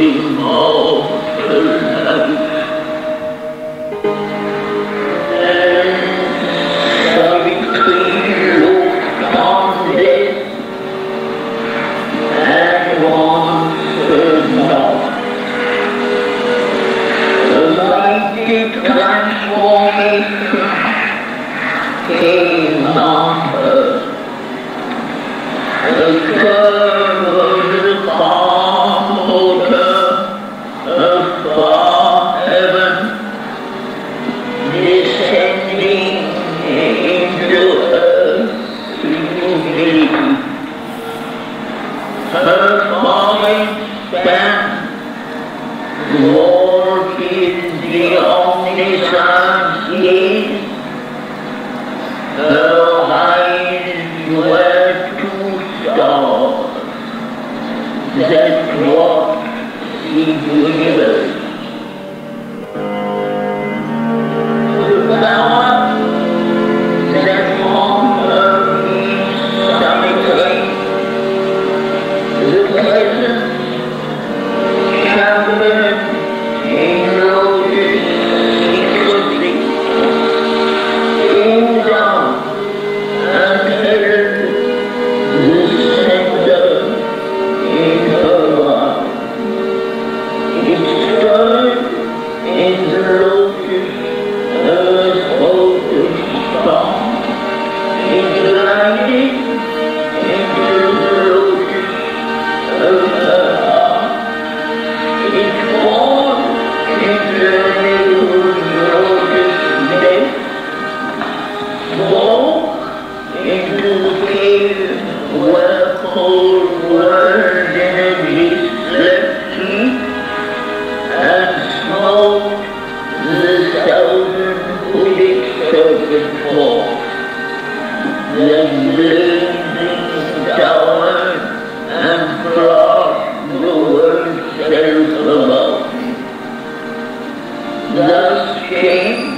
game,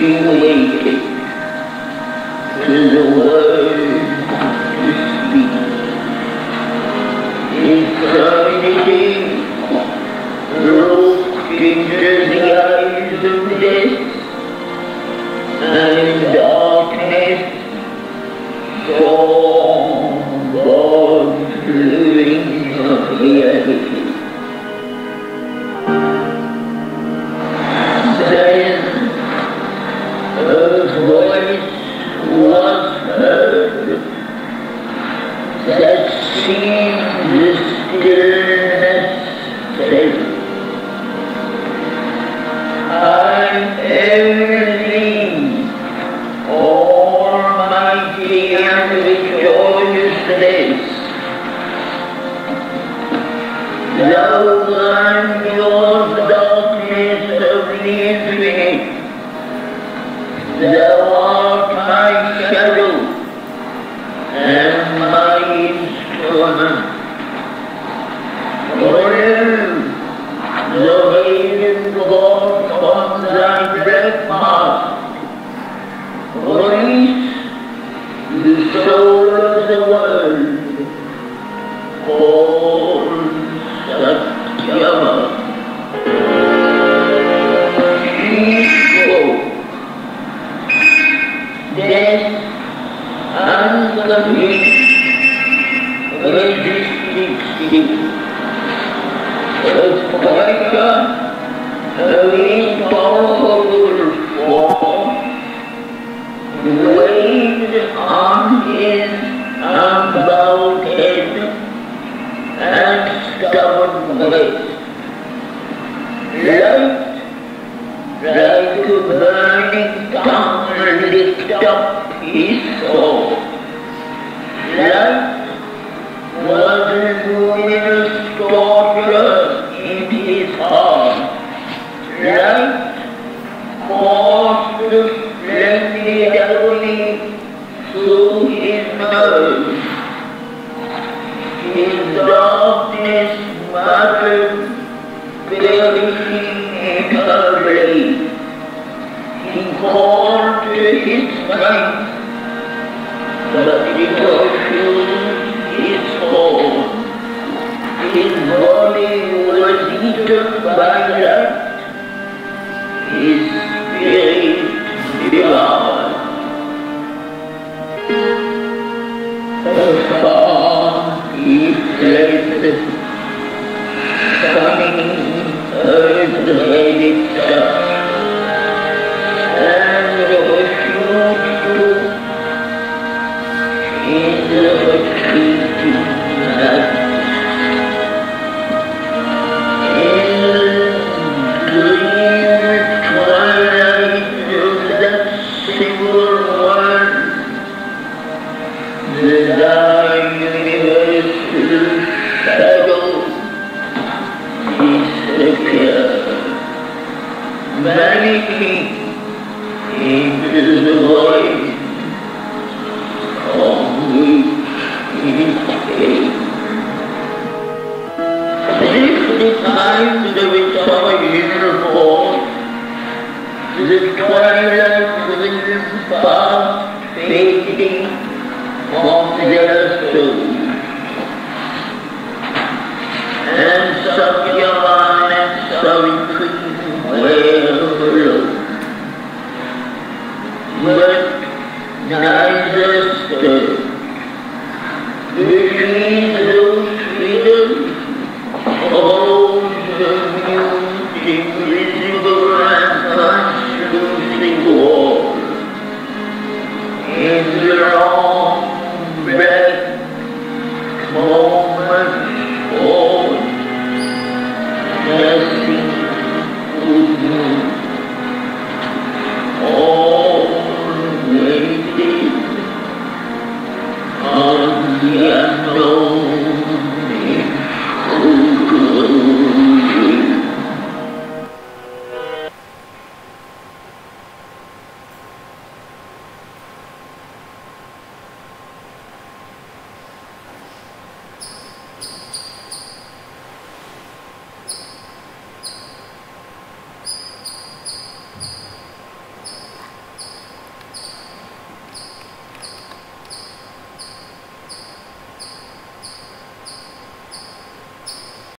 feeling. Looking up you is home. His body was eaten by